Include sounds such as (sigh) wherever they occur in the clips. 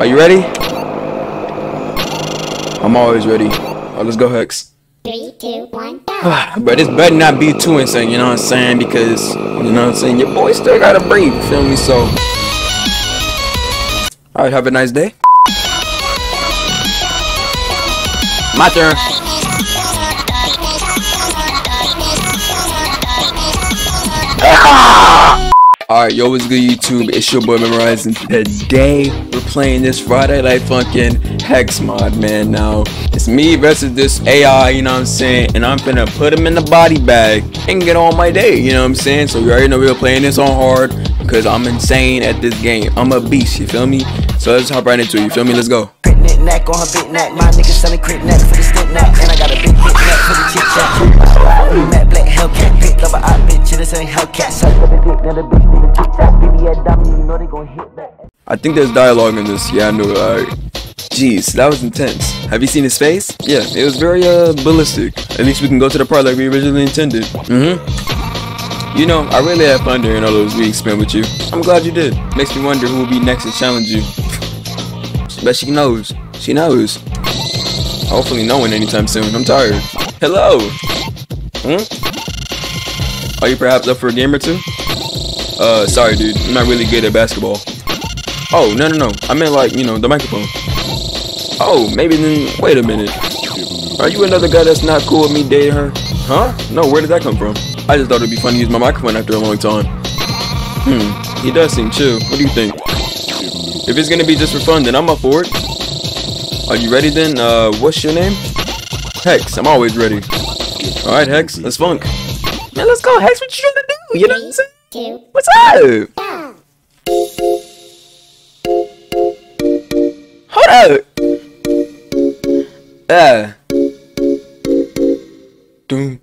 Are you ready? I'm always ready. Oh, let's go, Hex. Three, two, one, go. (sighs) but this better not be too insane, you know what I'm saying? Because, you know what I'm saying? Your boy still gotta breathe, feel me? So, alright, have a nice day. My turn. Ah! Alright, yo, what's good YouTube? It's your boy MemorizeGM. Today, we're playing this Friday Night Funkin' Hex mod, man. Now, it's me versus this AI, you know what I'm saying? And I'm finna put him in the body bag and get on my day, you know what I'm saying? So you already know we're playing this on hard because I'm insane at this game. I'm a beast, you feel me? So let's hop right into it, you feel me? Let's go. Neck on her big neck. My nigga selling crit neck for the stick neck. And I got a big big neck for the chit chat. Big lover, I bitch, this ain't Hellcat. Suck for the dick, now the bitch need a tic. Baby, yeah, dummy, you know they gon' hit back. I think there's dialogue in this. Yeah, I know, it. Alright. Jeez, that was intense. Have you seen his face? Yeah, it was very uh ballistic. At least we can go to the part like we originally intended. Mm-hmm. You know, I really had fun during all those weeks spent with you. I'm glad you did. Makes me wonder who will be next to challenge you. (laughs) But she knows. She knows. Hopefully no one anytime soon. I'm tired. Hello! Hmm? Are you perhaps up for a game or two? Uh, sorry dude. I'm not really good at basketball. Oh, no, no, no. I meant like, you know, the microphone. Oh, maybe then, wait a minute. Are you another guy that's not cool with me dating her? Huh? No, where did that come from? I just thought it'd be fun to use my microphone after a long time. Hmm, he does seem chill. What do you think? If it's gonna be just for fun, then I'm up for it. Are you ready then? Uh, what's your name? Hex, I'm always ready. Alright, Hex, let's funk. Man, let's go, Hex, what you trying to do? You know what I'm saying? Two, What's up? Hold up. Uh. Doom.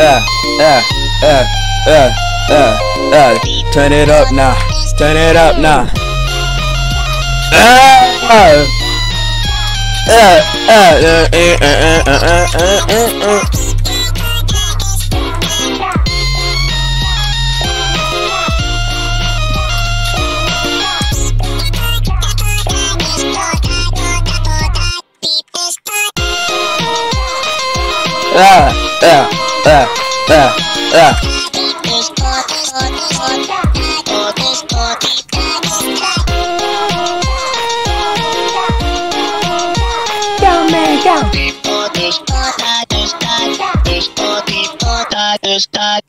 Uh, uh, uh, uh, uh, uh. Turn it up now. Turn it up now. Uh, uh, uh, uh, uh, uh, uh,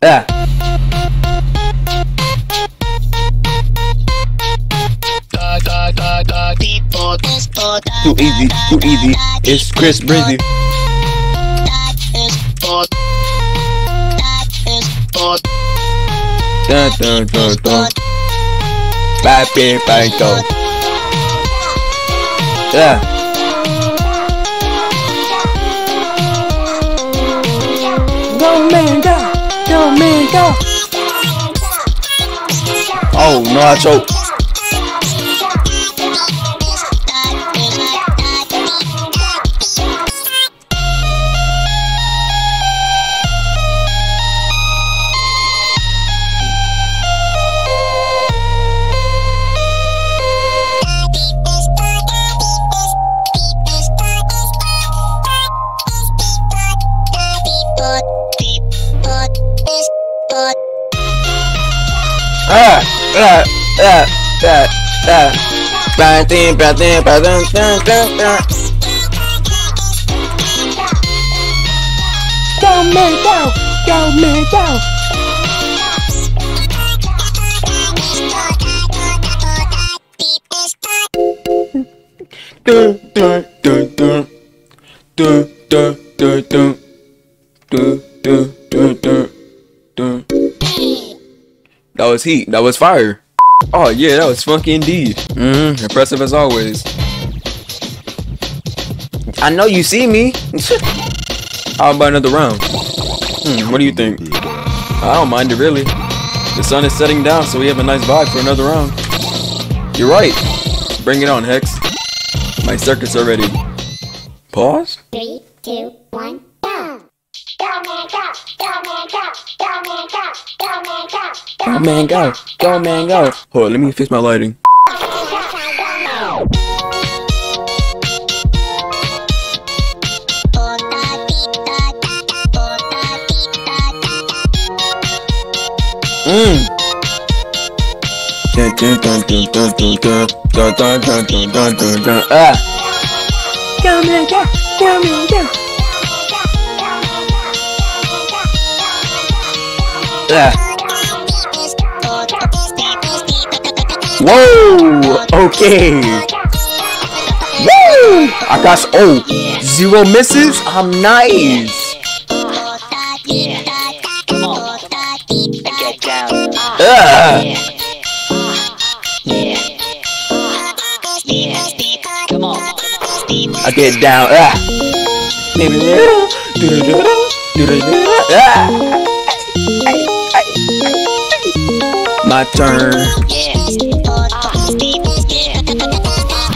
Ah. Too easy, too easy. It's Chris Breezy. Dun dun dun dun. Papi Panto. Yeah. Go man Oh, go. Oh no, I choked. Patin, patin, patin, dun, dun, dun. Go go, go go. That was heat. That was fire. Oh yeah, that was funky indeed. Mm, impressive as always. I know you see me. (laughs) How about another round? Hmm, what do you think? I don't mind it really. The sun is setting down, so we have a nice vibe for another round. You're right. Bring it on, Hex. My circuits are ready. Pause? Three, two, one, Go man, go. Go man, go. Hold on, let me fix my lighting. Mmm. Go man, go. Go man, go. Yeah. Whoa! Okay. Woo! I got oh zero misses. I'm nice. On. I get down. Ah. Ah. My turn.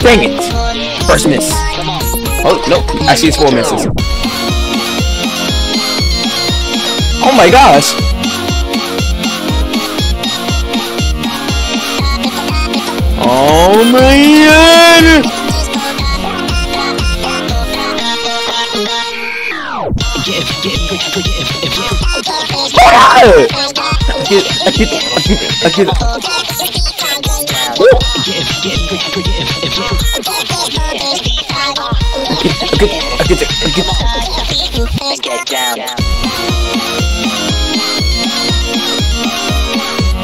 Dang it. First miss. Oh, no. Actually, it's four misses. Oh my gosh. Oh my god. Ah! I get, I get, I get, I get.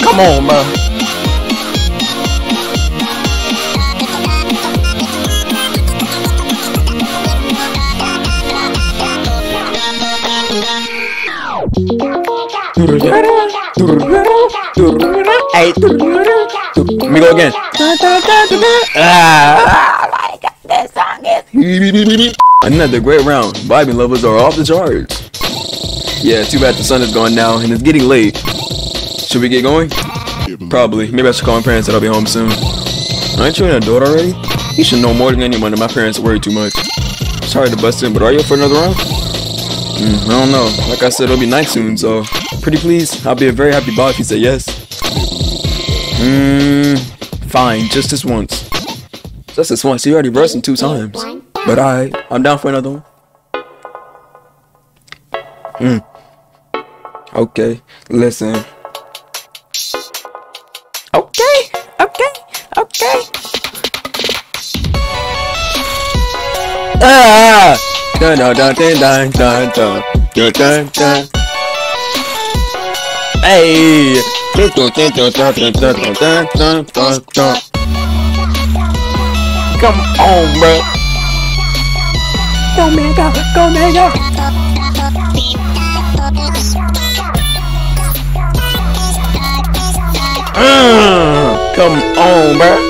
Come on, man. Get down let me go again. Ah, Another great round. Vibing levels are off the charts. Yeah, too bad the sun is gone now and it's getting late. Should we get going? Probably. Maybe I should call my parents that I'll be home soon. Aren't you an adult already? You should know more than anyone that my parents worry too much. Sorry to bust in, but are you up for another round? Mm, I don't know. Like I said, it'll be night soon, so pretty please. I'll be a very happy boy if you say yes. Mmm, fine, just this once. Just this once. You already wrestled two times. But I, I'm down for another one. Hmm. Okay, listen. Okay, okay, okay. Ah! Dun dun dun dun dun dun dun dun dun dun. Come on, bro. Go man, go, go man, go. Mm, come on, bro.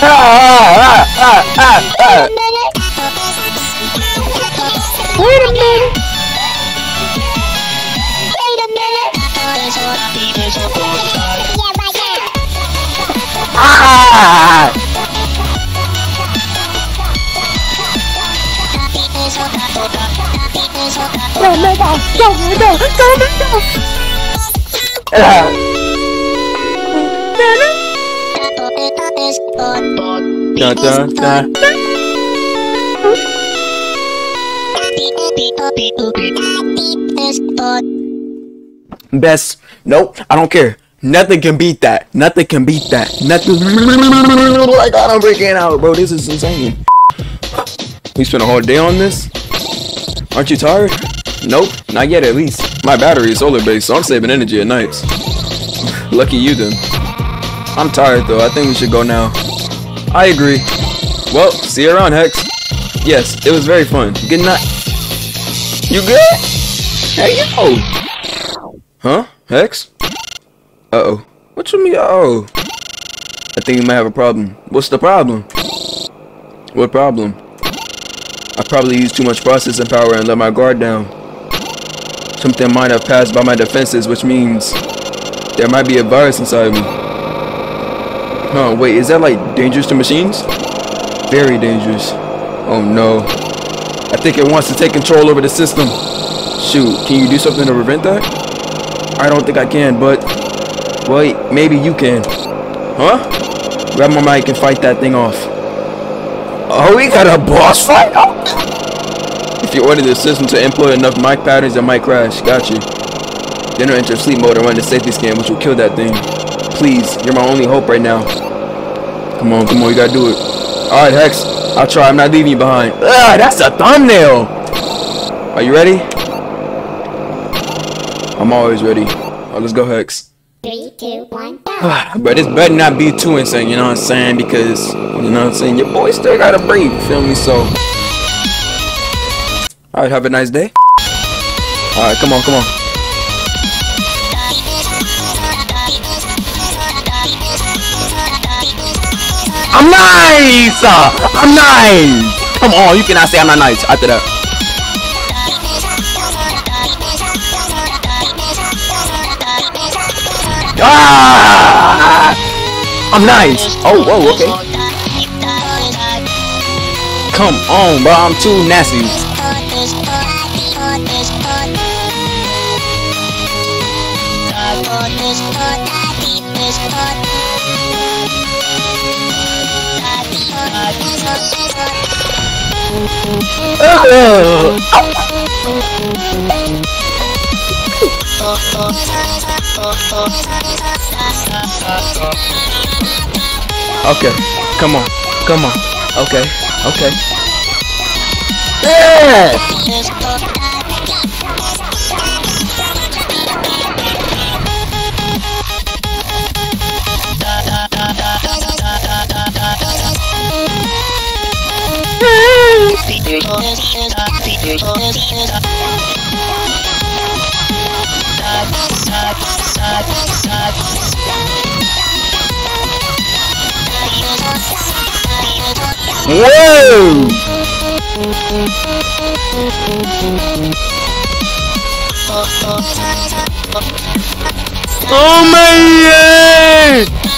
Wait a minute! Wait a minute! Ah! Don't make us, don't make us, don't make us! Go. Ah. Dun, dun, dun. Best. Nope. I don't care. Nothing can beat that. Nothing can beat that. Nothing. Like I'm breaking out, bro. This is insane. We spent a whole day on this. Aren't you tired? Nope, not yet at least. My battery is solar based, so I'm saving energy at nights. (laughs) Lucky you then. I'm tired though, I think we should go now. I agree. Well, see you around, Hex. Yes, it was very fun. Good night. You good? Hey, yo! Huh? Hex? Uh-oh. What you mean, uh-oh? I think you might have a problem. What's the problem? What problem? I probably used too much processing power and let my guard down. Something might have passed by my defenses, which means there might be a virus inside me. Huh, wait, is that like dangerous to machines? Very dangerous. Oh no. I think it wants to take control over the system. Shoot, can you do something to prevent that? I don't think I can, but... Wait, maybe you can. Huh? Grab my mic and fight that thing off. Oh, we got a boss fight? Oh. If you order the system to employ enough mic patterns, it might crash. Got you. Then it'll enter sleep mode and run the safety scan, which will kill that thing. Please, you're my only hope right now. Come on, come on, you gotta do it. Alright, Hex. I'll try. I'm not leaving you behind. Ugh, that's a thumbnail! Are you ready? I'm always ready. Oh, let's go, Hex. Three, two, one, go. Ah, but this better not be too insane, you know what I'm saying? Because, you know what I'm saying? Your boy still gotta breathe, you feel me? So. Alright, have a nice day. Alright, come on, come on. I'm nice! I'm nice! Come on, you cannot say I'm not nice after that. Ah! I'm nice. Oh, whoa, okay. Come on, bro. I'm too nasty. Okay, come on, come on. Okay, okay. Yeah! Whoa! Oh my god!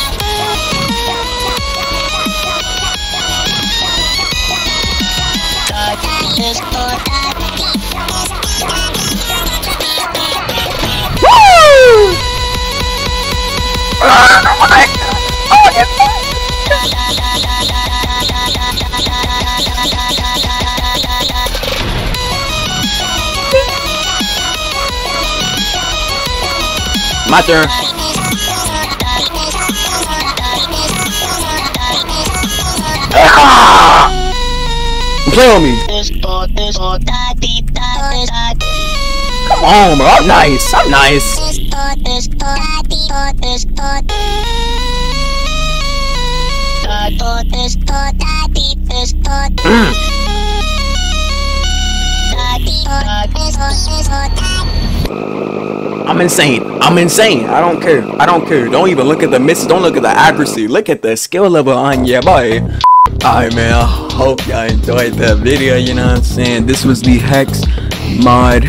My oh, turn. Ah! Play on me. Come on, bro. I'm nice. I'm nice. Mm. I'm insane. I'm insane. I don't care. I don't care. Don't even look at the misses. Don't look at the accuracy. Look at the skill level on your boy. Alright, man. I hope y'all enjoyed that video. You know what I'm saying? This was the Hex mod.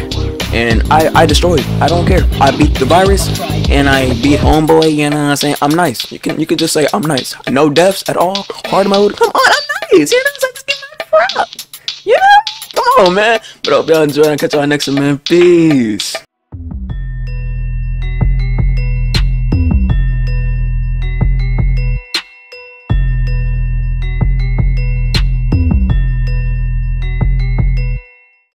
And I, I destroyed. I don't care. I beat the virus. And I beat Homeboy. You know what I'm saying? I'm nice. You can you can just say I'm nice. No deaths at all. Hard mode. Come on. I'm. You know Just give me a You know? Come on, man. But I hope y'all enjoy and catch y'all next one, man. Peace.